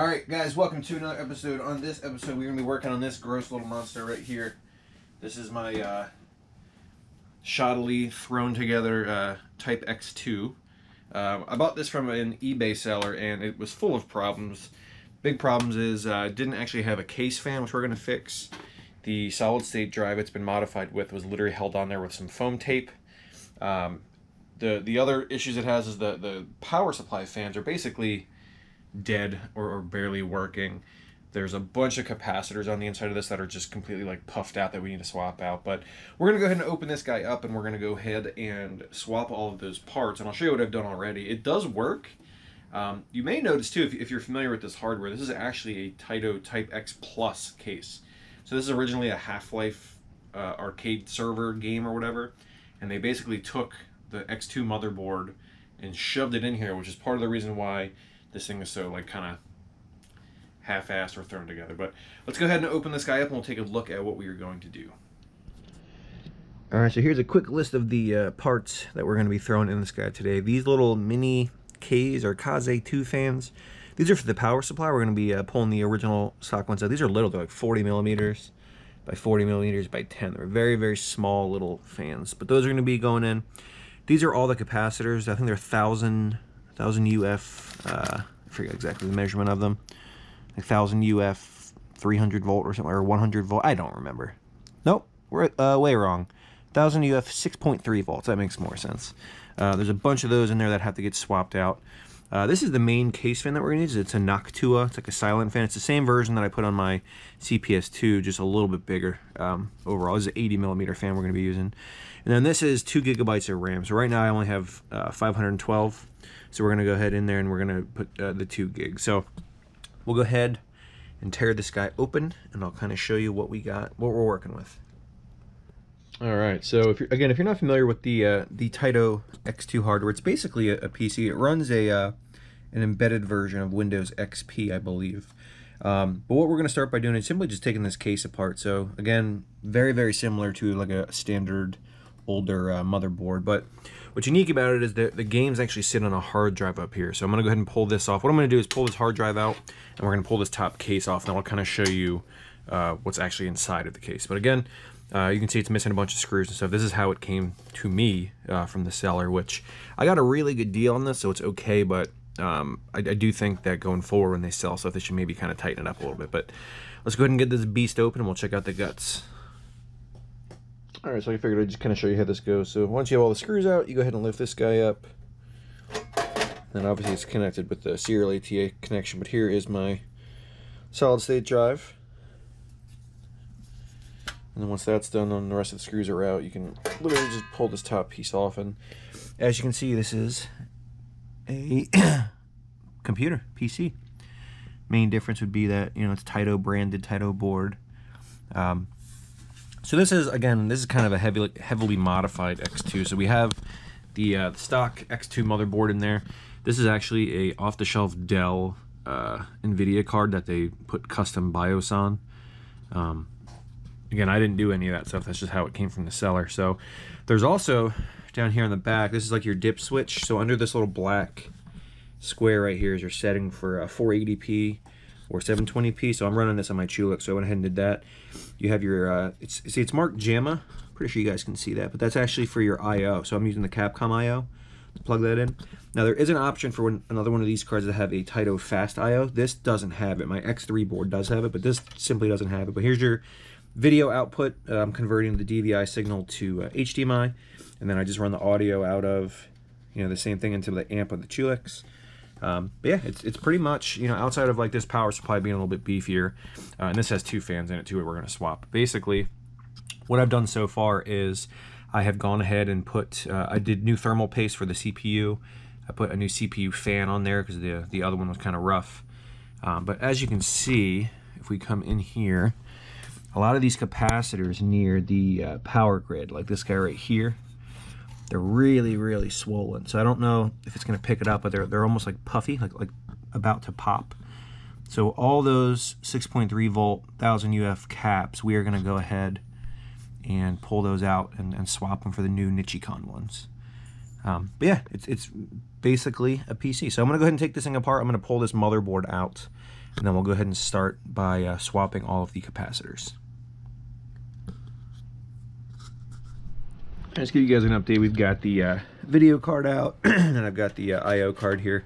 All right, guys, welcome to another episode. On this episode, we're gonna be working on this gross little monster right here. This is my uh, shoddily thrown together uh, Type X2. Uh, I bought this from an eBay seller, and it was full of problems. Big problems is uh, didn't actually have a case fan, which we're gonna fix. The solid state drive it's been modified with was literally held on there with some foam tape. Um, the the other issues it has is the the power supply fans are basically dead or, or barely working. There's a bunch of capacitors on the inside of this that are just completely like puffed out that we need to swap out. But we're gonna go ahead and open this guy up and we're gonna go ahead and swap all of those parts. And I'll show you what I've done already. It does work. Um, you may notice too, if, if you're familiar with this hardware, this is actually a Taito Type X Plus case. So this is originally a Half-Life uh, arcade server game or whatever. And they basically took the X2 motherboard and shoved it in here, which is part of the reason why this thing is so like kind of half-assed or thrown together. But let's go ahead and open this guy up and we'll take a look at what we are going to do. All right, so here's a quick list of the uh, parts that we're going to be throwing in this guy today. These little mini Kaze or Kaze 2 fans, these are for the power supply. We're going to be uh, pulling the original stock ones out. These are little, they're like 40 millimeters by 40 millimeters by 10. They're very, very small little fans, but those are going to be going in. These are all the capacitors. I think they're 1,000, 1,000 UF, uh, I forget exactly the measurement of them. 1000 UF 300 volt or something, or 100 volt. I don't remember. Nope, we're uh, way wrong. 1000 UF 6.3 volts. That makes more sense. Uh, there's a bunch of those in there that have to get swapped out. Uh, this is the main case fan that we're going to use. It's a Noctua. It's like a silent fan. It's the same version that I put on my CPS2, just a little bit bigger um, overall. This is an 80 millimeter fan we're going to be using. And then this is 2 gigabytes of RAM. So right now I only have uh, 512. So we're going to go ahead in there and we're going to put uh, the 2 gig. So we'll go ahead and tear this guy open and I'll kind of show you what we got, what we're working with. All right, so if you're, again, if you're not familiar with the uh, the Taito X2 hardware, it's basically a, a PC. It runs a uh, an embedded version of Windows XP, I believe. Um, but what we're going to start by doing is simply just taking this case apart. So again, very, very similar to like a standard older uh, motherboard. But what's unique about it is that the games actually sit on a hard drive up here. So I'm going to go ahead and pull this off. What I'm going to do is pull this hard drive out, and we're going to pull this top case off, and I'll kind of show you uh, what's actually inside of the case. But again, uh, you can see it's missing a bunch of screws and stuff. This is how it came to me uh, from the seller, which I got a really good deal on this, so it's okay, but um, I, I, do think that going forward when they sell stuff, they should maybe kind of tighten it up a little bit. But let's go ahead and get this beast open and we'll check out the guts. All right, so I figured I'd just kind of show you how this goes. So once you have all the screws out, you go ahead and lift this guy up. And obviously it's connected with the serial ATA connection, but here is my solid state drive. And then once that's done and the rest of the screws are out, you can literally just pull this top piece off. And as you can see, this is a computer, PC. Main difference would be that, you know, it's Taito branded, Taito board. Um, so this is, again, this is kind of a heavily, heavily modified X2. So we have the, uh, the stock X2 motherboard in there. This is actually a off-the-shelf Dell uh, NVIDIA card that they put custom BIOS on. Um, again, I didn't do any of that stuff. That's just how it came from the seller. So there's also down here on the back, this is like your dip switch. So under this little black square right here is your setting for 480p or 720p. So I'm running this on my Chewlix, so I went ahead and did that. You have your, uh, it's, see it's marked JAMMA. Pretty sure you guys can see that, but that's actually for your I.O. So I'm using the Capcom I.O. to plug that in. Now there is an option for another one of these cards that have a Taito Fast I.O. This doesn't have it. My X3 board does have it, but this simply doesn't have it. But here's your video output. I'm converting the DVI signal to uh, HDMI, and then I just run the audio out of, you know, the same thing into the amp of the Chewlix. Um, but yeah, it's, it's pretty much, you know, outside of like this power supply being a little bit beefier, uh, and this has two fans in it too, we're going to swap. Basically, what I've done so far is I have gone ahead and put, uh, I did new thermal paste for the CPU. I put a new CPU fan on there because the, the other one was kind of rough. Um, but as you can see, if we come in here, a lot of these capacitors near the uh, power grid, like this guy right here, they're really, really swollen. So I don't know if it's going to pick it up, but they're, they're almost like puffy, like, like about to pop. So all those 6.3 volt 1000 UF caps, we are going to go ahead and pull those out and, and swap them for the new Nichicon ones. Um, but yeah, it's, it's basically a PC. So I'm going to go ahead and take this thing apart. I'm going to pull this motherboard out. And then we'll go ahead and start by uh, swapping all of the capacitors. Just give you guys an update. We've got the uh, video card out, and I've got the uh, I/O card here.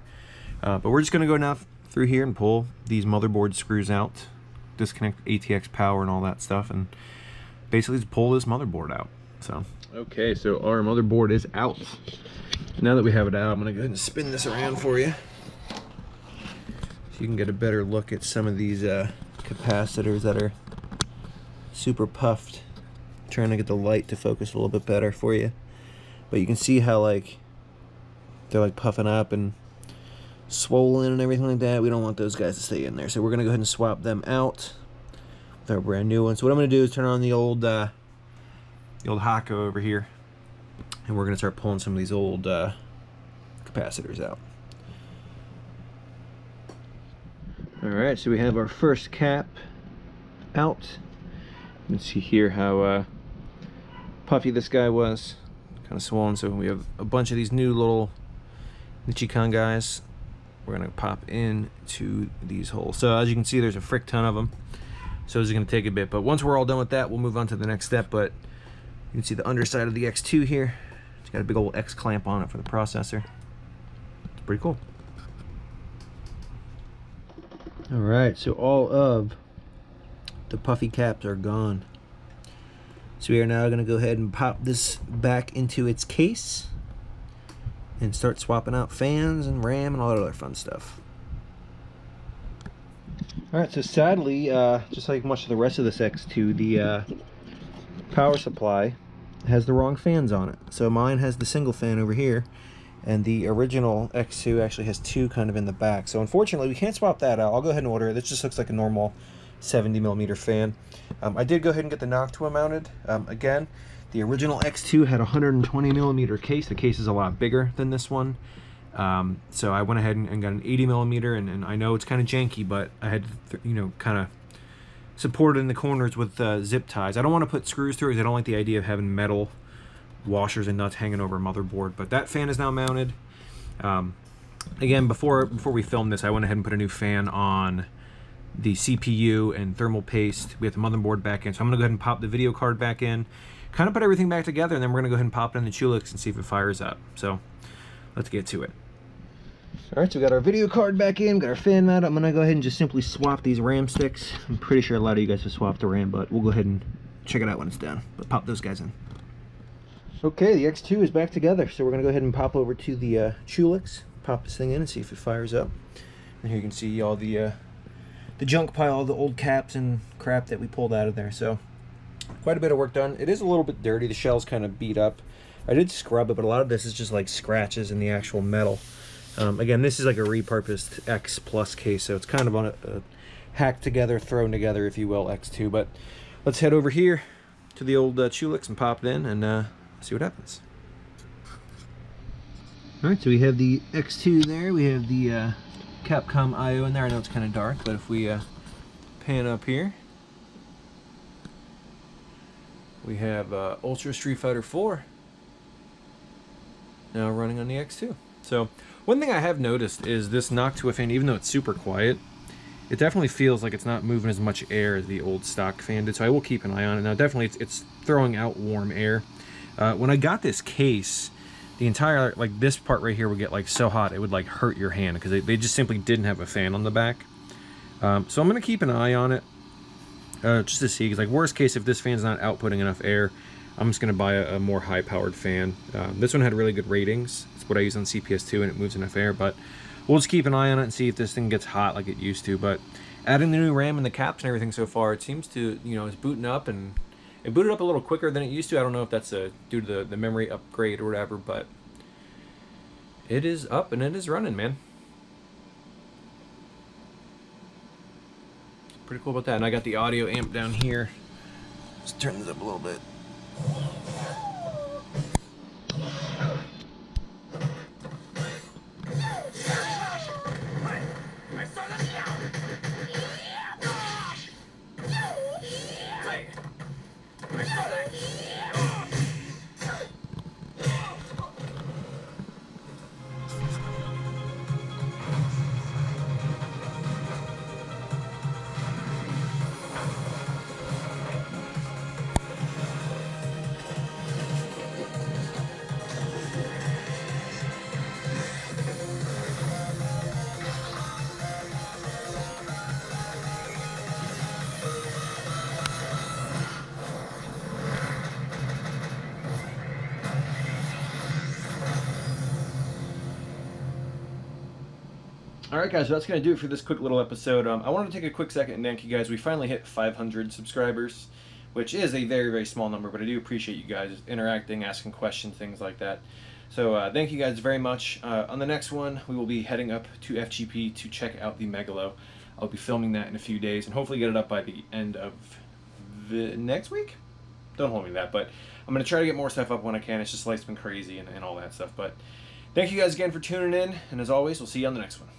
Uh, but we're just gonna go now through here and pull these motherboard screws out, disconnect ATX power and all that stuff, and basically just pull this motherboard out. So okay, so our motherboard is out. Now that we have it out, I'm gonna go ahead and spin this around for you, so you can get a better look at some of these uh, capacitors that are super puffed trying to get the light to focus a little bit better for you. But you can see how like they're like puffing up and swollen and everything like that. We don't want those guys to stay in there. So we're gonna go ahead and swap them out with our brand new one. So what I'm gonna do is turn on the old uh, the old Hakko over here. And we're gonna start pulling some of these old uh, capacitors out. Alright, so we have our first cap out. You can see here how uh, puffy this guy was. Kind of swollen, so we have a bunch of these new little Nichicon guys. We're gonna pop in to these holes. So as you can see, there's a frick ton of them. So it's gonna take a bit, but once we're all done with that, we'll move on to the next step. But you can see the underside of the X2 here. It's got a big old X clamp on it for the processor. It's pretty cool. All right, so all of the puffy caps are gone. So we are now going to go ahead and pop this back into its case and start swapping out fans and RAM and all that other fun stuff. Alright, so sadly, uh, just like much of the rest of this X2, the uh, power supply has the wrong fans on it. So mine has the single fan over here, and the original X2 actually has two kind of in the back. So unfortunately, we can't swap that out. I'll go ahead and order it. This just looks like a normal 70 millimeter fan. Um, I did go ahead and get the Noctua mounted. Um, again, the original X2 had a 120 millimeter case. The case is a lot bigger than this one. Um, so I went ahead and, and, got an 80 millimeter, and, and I know it's kind of janky, but I had you know, kind of supported in the corners with uh, zip ties. I don't want to put screws through because I don't like the idea of having metal washers and nuts hanging over motherboard. But that fan is now mounted. Um, again, before before we filmed this, I went ahead and put a new fan on the CPU and thermal paste. We have the motherboard back in. So I'm gonna go ahead and pop the video card back in, kind of put everything back together, and then we're gonna go ahead and pop it in the Chewlix and see if it fires up. So let's get to it. All right, so we got our video card back in, got our fan mount. I'm gonna go ahead and just simply swap these RAM sticks. I'm pretty sure a lot of you guys have swapped the RAM, but we'll go ahead and check it out when it's done. But pop those guys in. Okay, the X2 is back together, so we're gonna go ahead and pop over to the uh, Chewlix, pop this thing in and see if it fires up. And here you can see all the uh, the junk pile, the old caps and crap that we pulled out of there. So quite a bit of work done. It is a little bit dirty. The shell's kind of beat up. I did scrub it, but a lot of this is just like scratches in the actual metal. Um, again, this is like a repurposed X Plus case, so it's kind of on a, a hacked together, thrown together, if you will, X2. But let's head over here to the old uh, Chewlix and pop it in and uh, see what happens. All right, so we have the X2 there. We have the uh, Capcom IO in there. I know it's kind of dark, but if we uh, pan up here, we have uh, Ultra Street Fighter 4 now running on the X2. So one thing I have noticed is this Noctua fan, even though it's super quiet, it definitely feels like it's not moving as much air as the old stock fan did. So I will keep an eye on it. Now definitely it's, it's throwing out warm air. Uh, when I got this case, the entire like this part right here would get like so hot it would like hurt your hand because they, they just simply didn't have a fan on the back. Um, so I'm gonna keep an eye on it uh, just to see because like worst case if this fan's not outputting enough air I'm just gonna buy a, a more high powered fan. Um, this one had really good ratings. It's what I use on CPS2 and it moves enough air but we'll just keep an eye on it and see if this thing gets hot like it used to but adding the new RAM and the caps and everything so far it seems to you know it's booting up and it booted up a little quicker than it used to. I don't know if that's a, due to the, the memory upgrade or whatever, but it is up and it is running, man. Pretty cool about that. And I got the audio amp down here. Let's turn this up a little bit. All right, guys, so that's going to do it for this quick little episode. Um, I wanted to take a quick second and thank you guys. We finally hit 500 subscribers, which is a very, very small number, but I do appreciate you guys interacting, asking questions, things like that. So uh, thank you guys very much. Uh, on the next one, we will be heading up to FGP to check out the Megalo. I'll be filming that in a few days and hopefully get it up by the end of the next week. Don't hold me to that, but I'm going to try to get more stuff up when I can. It's just life's been crazy and, and all that stuff. But thank you guys again for tuning in, and as always, we'll see you on the next one.